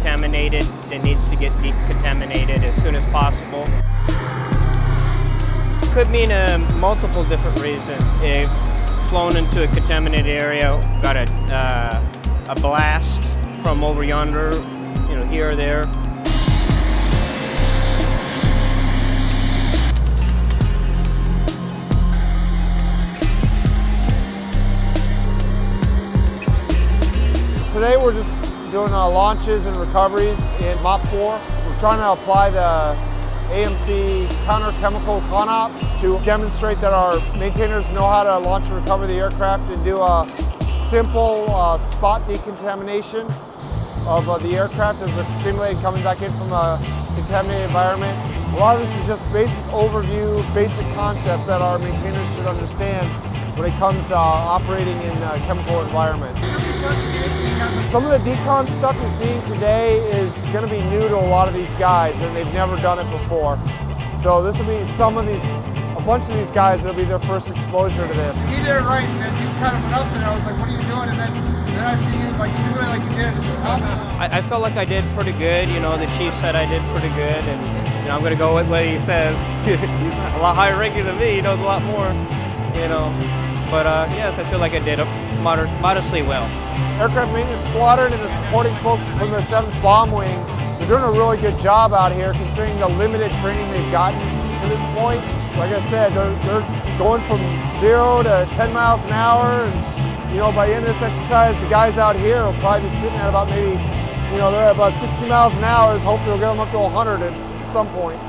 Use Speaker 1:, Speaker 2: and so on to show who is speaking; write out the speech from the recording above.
Speaker 1: decontaminated, it needs to get decontaminated as soon as possible. Could mean uh, multiple different reasons. If flown into a contaminated area, got a, uh, a blast from over yonder, you know, here or there.
Speaker 2: Today we're just doing uh, launches and recoveries in MOPP 4. We're trying to apply the AMC counter chemical ConOps to demonstrate that our maintainers know how to launch and recover the aircraft and do a simple uh, spot decontamination of uh, the aircraft as they're simulated coming back in from a contaminated environment. A lot of this is just basic overview, basic concepts that our maintainers should understand when it comes to uh, operating in a chemical environment. Some of the decon stuff you're seeing today is going to be new to a lot of these guys and they've never done it before. So this will be some of these, a bunch of these guys, it'll be their first exposure to this.
Speaker 3: He did it right and then you kind of went up there. I was like, what are you doing? And then, then I see you like simulate like you did at the top.
Speaker 1: I, I felt like I did pretty good. You know, the chief said I did pretty good and you know, I'm going to go with what he says. He's a lot higher ranking than me. He knows a lot more, you know. But uh, yes, I feel like I did moder modestly well.
Speaker 2: Aircraft Maintenance Squadron and the supporting folks from the 7th Bomb Wing, they're doing a really good job out here considering the limited training they've gotten to this point. Like I said, they're, they're going from zero to 10 miles an hour. And, you know, by the end of this exercise, the guys out here will probably be sitting at about maybe, you know, they're at about 60 miles an hour. Hopefully we'll get them up to 100 at some point.